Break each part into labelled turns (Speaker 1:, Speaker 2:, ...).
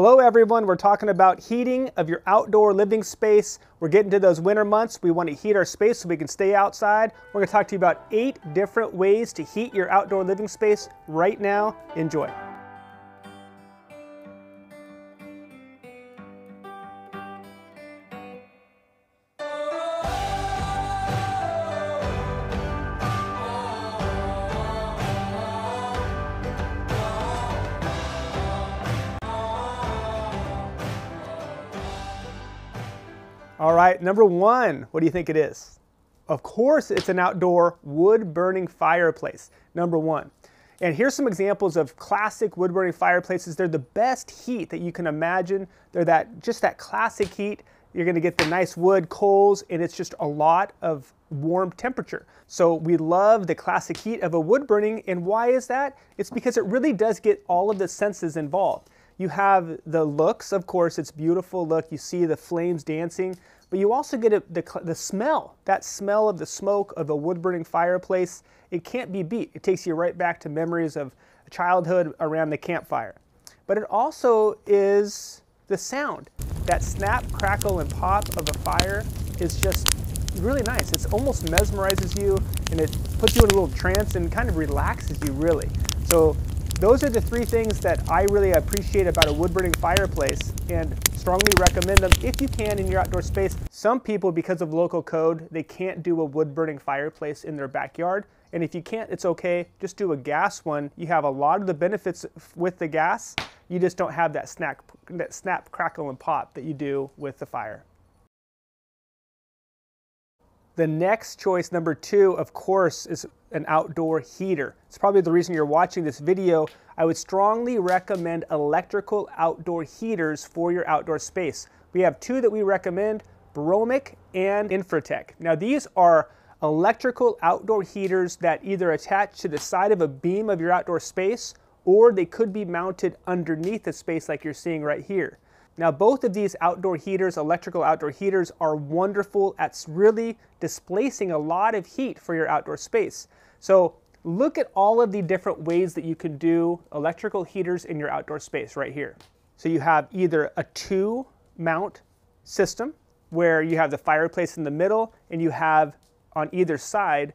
Speaker 1: Hello everyone, we're talking about heating of your outdoor living space. We're getting to those winter months. We want to heat our space so we can stay outside. We're going to talk to you about eight different ways to heat your outdoor living space right now. Enjoy. All right, number one, what do you think it is? Of course, it's an outdoor wood burning fireplace, number one. And here's some examples of classic wood burning fireplaces. They're the best heat that you can imagine. They're that just that classic heat. You're gonna get the nice wood coals and it's just a lot of warm temperature. So we love the classic heat of a wood burning and why is that? It's because it really does get all of the senses involved. You have the looks, of course, it's beautiful look. You see the flames dancing, but you also get a, the, the smell, that smell of the smoke of a wood burning fireplace. It can't be beat. It takes you right back to memories of childhood around the campfire. But it also is the sound. That snap, crackle, and pop of a fire is just really nice. It almost mesmerizes you and it puts you in a little trance and kind of relaxes you really. So those are the three things that I really appreciate about a wood burning fireplace and strongly recommend them if you can in your outdoor space. Some people, because of local code, they can't do a wood burning fireplace in their backyard. And if you can't, it's okay. Just do a gas one. You have a lot of the benefits with the gas. You just don't have that snap, that snap, crackle, and pop that you do with the fire. The next choice, number two, of course, is an outdoor heater. It's probably the reason you're watching this video. I would strongly recommend electrical outdoor heaters for your outdoor space. We have two that we recommend, Bromic and Infratech. Now these are electrical outdoor heaters that either attach to the side of a beam of your outdoor space or they could be mounted underneath the space like you're seeing right here. Now both of these outdoor heaters, electrical outdoor heaters, are wonderful at really displacing a lot of heat for your outdoor space. So look at all of the different ways that you can do electrical heaters in your outdoor space right here. So you have either a two mount system where you have the fireplace in the middle and you have on either side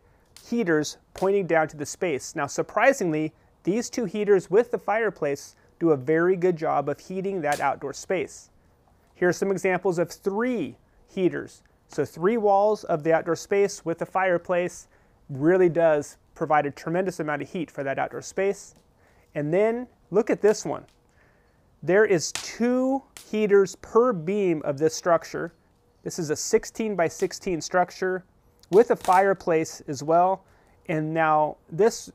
Speaker 1: heaters pointing down to the space. Now surprisingly, these two heaters with the fireplace do a very good job of heating that outdoor space. Here are some examples of three heaters. So three walls of the outdoor space with a fireplace really does provide a tremendous amount of heat for that outdoor space. And then look at this one. There is two heaters per beam of this structure. This is a 16 by 16 structure with a fireplace as well. And now this,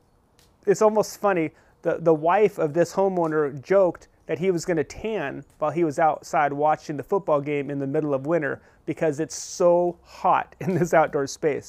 Speaker 1: it's almost funny the, the wife of this homeowner joked that he was going to tan while he was outside watching the football game in the middle of winter because it's so hot in this outdoor space.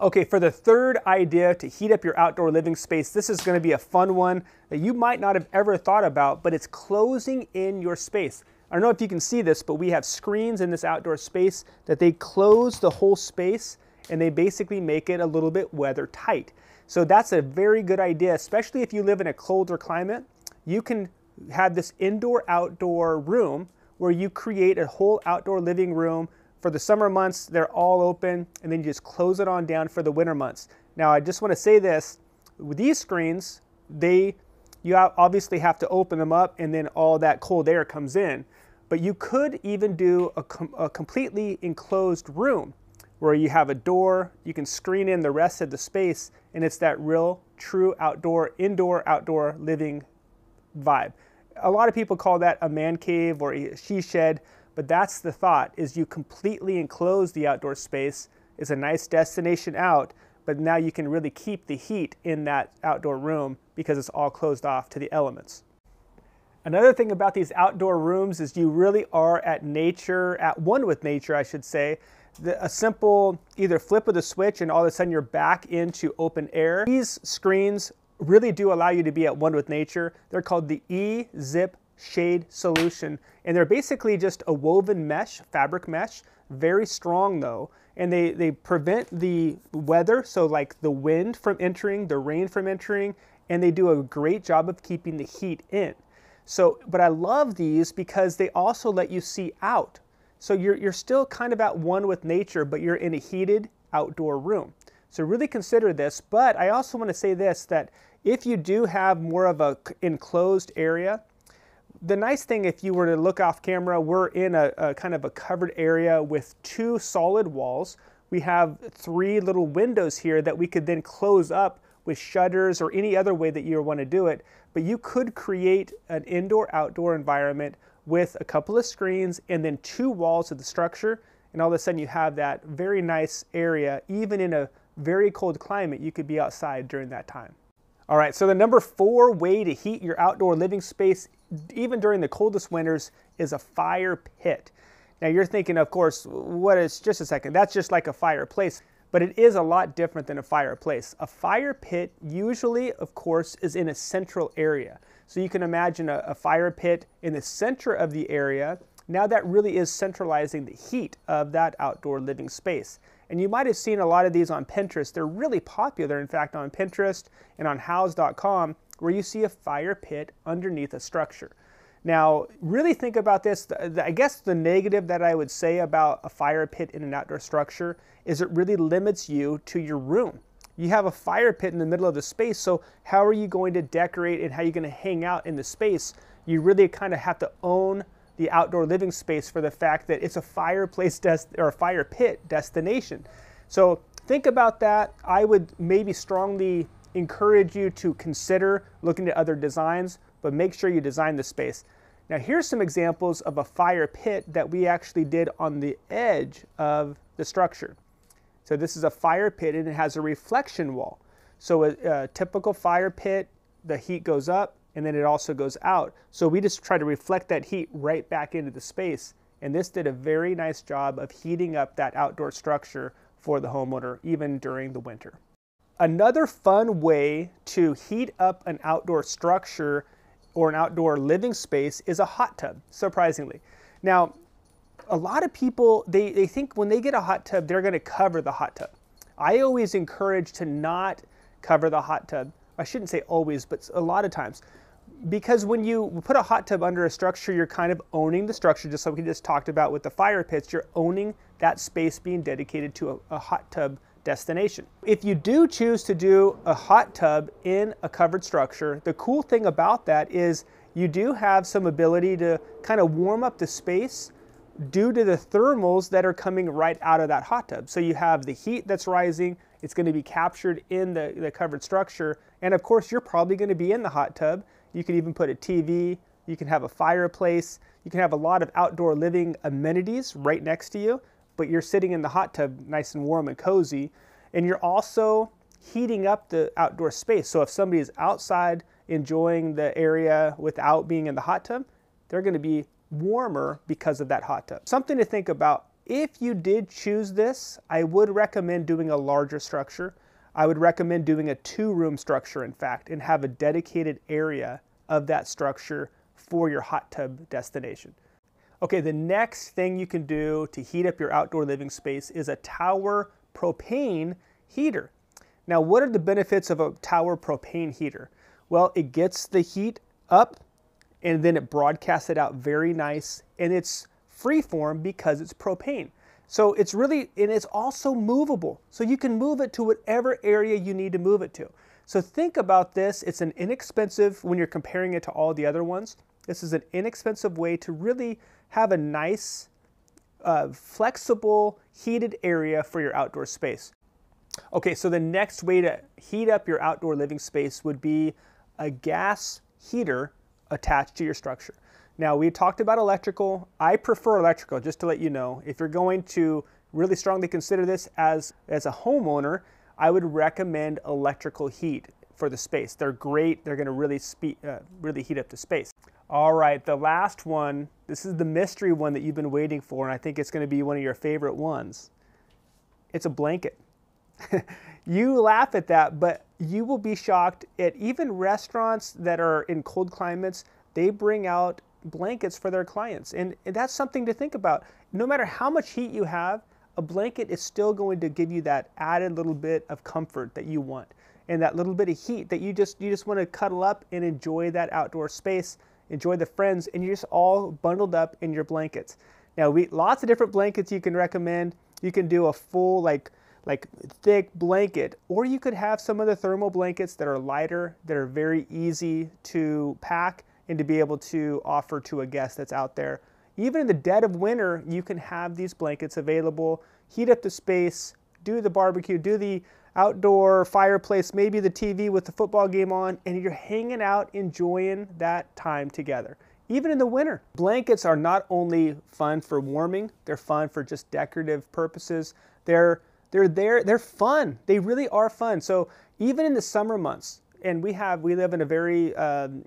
Speaker 1: Okay, for the third idea to heat up your outdoor living space, this is going to be a fun one that you might not have ever thought about, but it's closing in your space. I don't know if you can see this, but we have screens in this outdoor space that they close the whole space and they basically make it a little bit weather tight. So that's a very good idea, especially if you live in a colder climate. You can have this indoor outdoor room where you create a whole outdoor living room. For the summer months, they're all open, and then you just close it on down for the winter months. Now, I just want to say this with these screens, they you obviously have to open them up and then all that cold air comes in. But you could even do a, com a completely enclosed room where you have a door, you can screen in the rest of the space, and it's that real, true outdoor, indoor, outdoor living vibe. A lot of people call that a man cave or a she shed, but that's the thought, is you completely enclose the outdoor space. It's a nice destination out, but now you can really keep the heat in that outdoor room because it's all closed off to the elements. Another thing about these outdoor rooms is you really are at nature, at one with nature, I should say, the, a simple either flip of the switch and all of a sudden you're back into open air. These screens really do allow you to be at one with nature. They're called the E-Zip Shade Solution and they're basically just a woven mesh, fabric mesh, very strong though, and they, they prevent the weather, so like the wind from entering, the rain from entering, and they do a great job of keeping the heat in. So, but I love these because they also let you see out. So you're, you're still kind of at one with nature, but you're in a heated outdoor room. So really consider this, but I also want to say this, that if you do have more of a enclosed area, the nice thing if you were to look off camera, we're in a, a kind of a covered area with two solid walls. We have three little windows here that we could then close up with shutters or any other way that you want to do it. But you could create an indoor-outdoor environment with a couple of screens and then two walls of the structure. And all of a sudden you have that very nice area. Even in a very cold climate, you could be outside during that time. All right, so the number four way to heat your outdoor living space, even during the coldest winters, is a fire pit. Now you're thinking, of course, what is, just a second, that's just like a fireplace, but it is a lot different than a fireplace. A fire pit usually, of course, is in a central area. So you can imagine a, a fire pit in the center of the area. Now that really is centralizing the heat of that outdoor living space. And you might have seen a lot of these on Pinterest. They're really popular, in fact, on Pinterest and on houzz.com, where you see a fire pit underneath a structure. Now, really think about this. I guess the negative that I would say about a fire pit in an outdoor structure is it really limits you to your room. You have a fire pit in the middle of the space, so how are you going to decorate and how are you going to hang out in the space? You really kind of have to own the outdoor living space for the fact that it's a fireplace or a fire pit destination. So think about that. I would maybe strongly encourage you to consider looking at other designs, but make sure you design the space. Now here's some examples of a fire pit that we actually did on the edge of the structure. So this is a fire pit and it has a reflection wall. So a, a typical fire pit, the heat goes up, and then it also goes out. So we just try to reflect that heat right back into the space. And this did a very nice job of heating up that outdoor structure for the homeowner, even during the winter. Another fun way to heat up an outdoor structure or an outdoor living space is a hot tub, surprisingly. Now, a lot of people, they, they think when they get a hot tub, they're gonna cover the hot tub. I always encourage to not cover the hot tub. I shouldn't say always, but a lot of times because when you put a hot tub under a structure, you're kind of owning the structure, just like we just talked about with the fire pits. You're owning that space being dedicated to a, a, hot tub destination. If you do choose to do a hot tub in a covered structure, the cool thing about that is you do have some ability to kind of warm up the space due to the thermals that are coming right out of that hot tub. So you have the heat that's rising, it's going to be captured in the, the covered structure, and of course you're probably going to be in the hot tub you can even put a TV, you can have a fireplace, you can have a lot of outdoor living amenities right next to you, but you're sitting in the hot tub nice and warm and cozy. And you're also heating up the outdoor space. So if somebody is outside enjoying the area without being in the hot tub, they're going to be warmer because of that hot tub. Something to think about. If you did choose this, I would recommend doing a larger structure. I would recommend doing a two room structure, in fact, and have a dedicated area of that structure for your hot tub destination. Okay, the next thing you can do to heat up your outdoor living space is a tower propane heater. Now, what are the benefits of a tower propane heater? Well, it gets the heat up and then it broadcasts it out very nice and it's freeform because it's propane. So it's really, and it's also movable. So you can move it to whatever area you need to move it to. So think about this. It's an inexpensive, when you're comparing it to all the other ones, this is an inexpensive way to really have a nice, uh, flexible, heated area for your outdoor space. Okay, so the next way to heat up your outdoor living space would be a gas heater attached to your structure. Now, we talked about electrical. I prefer electrical, just to let you know. If you're going to really strongly consider this as, as a homeowner, I would recommend electrical heat for the space. They're great. They're going to really, uh, really heat up the space. All right, the last one. This is the mystery one that you've been waiting for, and I think it's going to be one of your favorite ones. It's a blanket. you laugh at that, but you will be shocked at even restaurants that are in cold climates, they bring out blankets for their clients. And, and that's something to think about. No matter how much heat you have, a blanket is still going to give you that added little bit of comfort that you want and that little bit of heat that you just you just want to cuddle up and enjoy that outdoor space enjoy the friends, and you're just all bundled up in your blankets. Now, we lots of different blankets you can recommend. You can do a full like like thick blanket, or you could have some of the thermal blankets that are lighter, that are very easy to pack and to be able to offer to a guest that's out there. Even in the dead of winter, you can have these blankets available, heat up the space, do the barbecue, do the outdoor fireplace, maybe the TV with the football game on, and you're hanging out enjoying that time together. Even in the winter, blankets are not only fun for warming, they're fun for just decorative purposes. They're they're there, they're fun. They really are fun. So even in the summer months, and we have we live in a very um,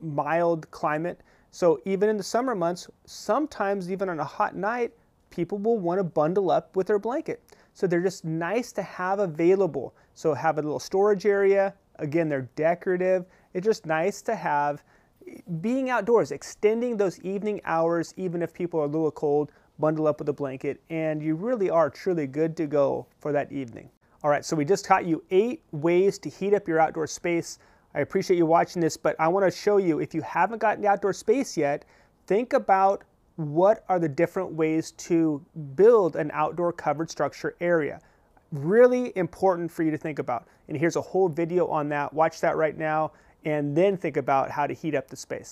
Speaker 1: mild climate. So even in the summer months, sometimes even on a hot night, people will want to bundle up with their blanket. So they're just nice to have available. So have a little storage area. Again, they're decorative. It's just nice to have being outdoors, extending those evening hours, even if people are a little cold, bundle up with a blanket, and you really are truly good to go for that evening. All right, so we just taught you eight ways to heat up your outdoor space. I appreciate you watching this, but I want to show you if you haven't gotten the outdoor space yet, think about what are the different ways to build an outdoor covered structure area. Really important for you to think about. And here's a whole video on that. Watch that right now and then think about how to heat up the space.